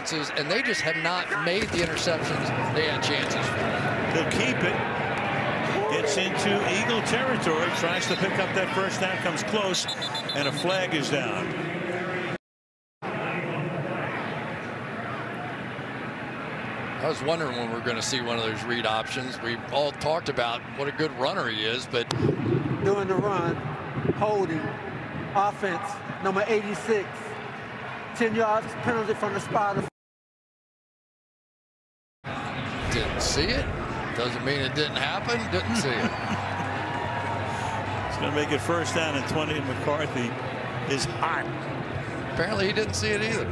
and they just have not made the interceptions they had chances for. They'll keep it. Gets into Eagle territory, tries to pick up that first down, comes close, and a flag is down. I was wondering when we are going to see one of those read options. We all talked about what a good runner he is, but doing the run, holding, offense, number 86, 10 yards penalty from the spot. Didn't see it. Doesn't mean it didn't happen. Didn't see it. it's going to make it first down and 20. and McCarthy is hot. Apparently he didn't see it either.